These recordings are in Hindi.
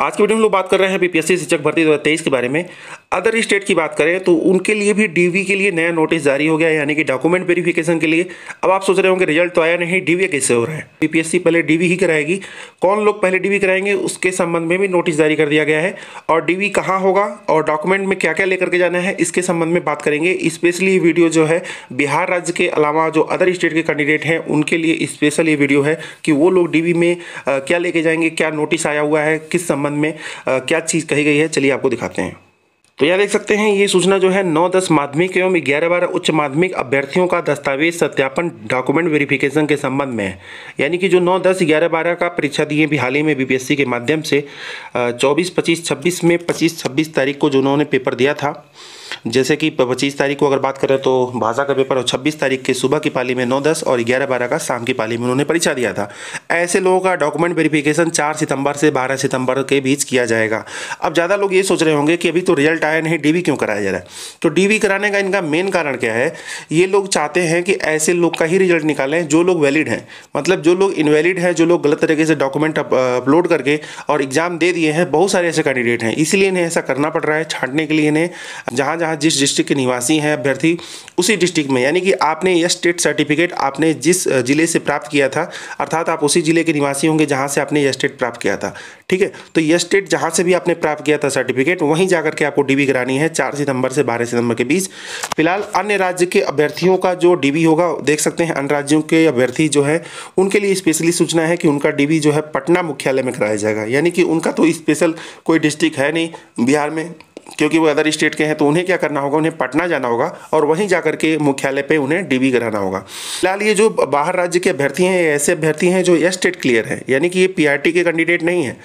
आज की वीडियो में लोग बात कर रहे हैं बीपीएससी शिक्षक भर्ती 2023 के बारे में। अदर स्टेट की बात करें तो उनके लिए भी डीवी के लिए नया नोटिस जारी हो गया यानी कि डॉक्यूमेंट वेरिफिकेशन के लिए। अब आप सोच रहे होंगे रिज़ल्ट तो आया नहीं डीवी कैसे हो रहा है? बीपीएससी पहले डीवी ही कराएगी। कौन लोग पहले डीवी कराएँगे, उसके संबंध में भी नोटिस जारी कर दिया गया है। और डीवी कहाँ होगा, और डॉक्यूमेंट में क्या क्या लेकर के जाना है, इसके संबंध में बात करेंगे। स्पेशली ये वीडियो जो है, बिहार राज्य के अलावा जो अदर स्टेट के कैंडिडेट हैं, उनके लिए स्पेशल ये वीडियो है कि वो लोग डीवी में क्या लेके जाएँगे, क्या नोटिस आया हुआ है, किस संबंध में क्या चीज़ कही गई है? चलिए आपको दिखाते हैं। तो यहाँ देख सकते हैं, ये सूचना जो है, नौ दस माध्यमिक एवं ग्यारह बारह उच्च माध्यमिक अभ्यर्थियों का दस्तावेज़ सत्यापन डॉक्यूमेंट वेरिफिकेशन के संबंध में है। यानी कि जो नौ दस ग्यारह बारह का परीक्षा दिए भी हाल ही में बीपीएससी के माध्यम से चौबीस पच्चीस छब्बीस में पच्चीस छब्बीस तारीख को जो उन्होंने पेपर दिया था, जैसे कि पच्चीस तारीख को अगर बात करें तो भाषा का पेपर और छब्बीस तारीख के सुबह की पाली में नौ दस और ग्यारह बारह का शाम की पाली में उन्होंने परीक्षा दिया था। ऐसे लोगों का डॉक्यूमेंट वेरिफिकेशन चार सितंबर से बारह सितंबर के बीच किया जाएगा। अब ज़्यादा लोग ये सोच रहे होंगे कि अभी तो रिज़ल्ट आया नहीं डीवी क्यों कराया जा रहा है? तो डीवी कराने का इनका मेन कारण क्या है? ये लोग चाहते हैं कि ऐसे लोग का ही रिज़ल्ट निकालें जो लोग वैलिड हैं। मतलब जो लोग इनवैलिड हैं, जो लोग गलत तरीके से डॉक्यूमेंट अपलोड करके और एग्ज़ाम दे दिए हैं, बहुत सारे ऐसे कैंडिडेट हैं। इसलिए इन्हें ऐसा करना पड़ रहा है, छांटने के लिए इन्हें। जहाँ जहाँ जिस डिस्ट्रिक्ट के निवासी हैं, अभ्यर्थी, उसी डिस्ट्रिक्ट में। यानी कि आपने यह स्टेट सर्टिफिकेट आपने जिस ज़िले से प्राप्त किया था, अर्थात आप उसी ज़िले के निवासी होंगे जहाँ से आपने यह स्टेट प्राप्त किया था। ठीक है? तो यह स्टेट जहाँ से भी आपने प्राप्त किया था सर्टिफिकेट वहीं जाकर के आपको डी करानी है चार सितंबर से बारह सितंबर के बीच। फ़िलहाल अन्य राज्य के अभ्यर्थियों का जो डी होगा, देख सकते हैं, अन्य राज्यों के अभ्यर्थी जो है, उनके लिए स्पेशली सूचना है कि उनका डी जो है पटना मुख्यालय में कराया जाएगा। यानी कि उनका तो स्पेशल कोई डिस्ट्रिक्ट है नहीं, बिहार में। क्योंकि वो अदर स्टेट के हैं तो उन्हें क्या करना होगा? उन्हें पटना जाना होगा और वहीं जाकर के मुख्यालय पे उन्हें डीबी कराना होगा। फ़िलहाल ये जो बाहर राज्य के अभ्यर्थी हैं, ये ऐसे अभ्यर्थी हैं जो ये स्टेट क्लियर है। यानी कि ये पीआरटी के कैंडिडेट नहीं है,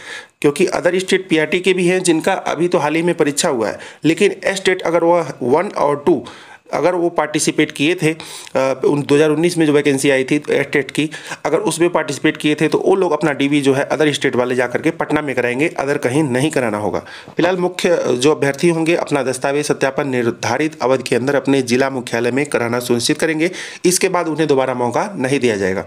क्योंकि अदर स्टेट पीआरटी के भी हैं, जिनका अभी तो हाल ही में परीक्षा हुआ है। लेकिन स्टेट अगर वह वन और टू अगर वो पार्टिसिपेट किए थे हज़ार उन्नीस में जो वैकेंसी आई थी स्टेट की, अगर उसमें पार्टिसिपेट किए थे तो वो लोग अपना डीवी जो है अदर स्टेट वाले जा करके पटना में कराएँगे अदर कहीं नहीं कराना होगा। फ़िलहाल मुख्य जो अभ्यर्थी होंगे, अपना दस्तावेज़ सत्यापन निर्धारित अवधि के अंदर अपने जिला मुख्यालय में कराना सुनिश्चित करेंगे। इसके बाद उन्हें दोबारा मौका नहीं दिया जाएगा।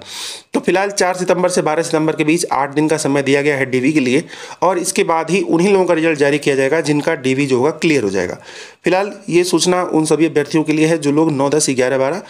तो फ़िलहाल चार सितंबर से बारह सितंबर के बीच आठ दिन का समय दिया गया है डीवी के लिए, और इसके बाद ही उन्हीं लोगों का रिज़ल्ट जारी किया जाएगा, जिनका डीवी जो होगा क्लियर हो जाएगा। फ़िलहाल ये सूचना उन सभी अभ्यर्थियों के लिए है, जो लोग नौ, दस, ग्यारह, बारह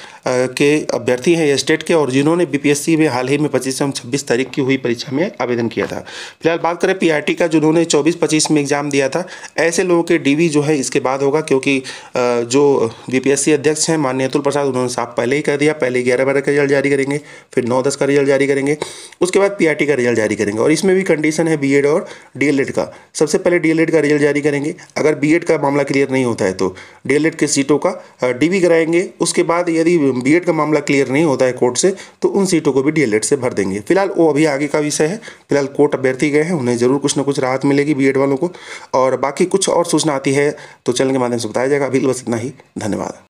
के अभ्यर्थी हैं स्टेट के और जिन्होंने बीपीएससी में हाल ही में पच्चीस एवं छब्बीस तारीख की हुई परीक्षा में आवेदन किया था। फ़िलहाल बात करें पीआरटी का जिन्होंने चौबीस, पच्चीस में एग्ज़ाम दिया था, ऐसे लोगों के डीवी जो है, इसके बाद होगा, क्योंकि जो बीपीएससी अध्यक्ष हैं, माननीय अतुल प्रसाद, उन्होंने साफ़ पहले ही कर दिया, पहले ग्यारह, बारह का रिज़ल्ट जारी करेंगे, फिर नौ, दस का रिज़ल्ट जारी करेंगे, उसके बाद पीआरटी का रिज़ल्ट जारी करेंगे, और इसमें भी कंडीशन है बी और डी का। सबसे पहले डी का रिज़ल्ट जारी करेंगे। अगर बी का मामला क्लियर नहीं होता है तो डी के सीटों का डी कराएँगे, उसके बाद यदि बी का मामला क्लियर नहीं होता है कोर्ट से तो उन सीटों को भी डी से भर देंगे। फ़िलहाल वो अभी आगे का विषय है। फ़िलहाल कोर्ट अभ्यर्थी गए हैं, उन्हें ज़रूर कुछ ना कुछ राहत मिलेगी बी वालों को। और बाकी कुछ और सूचना आती है तो चैनल के माध्यम से बताया जाएगा। अभी बस इतना ही, धन्यवाद।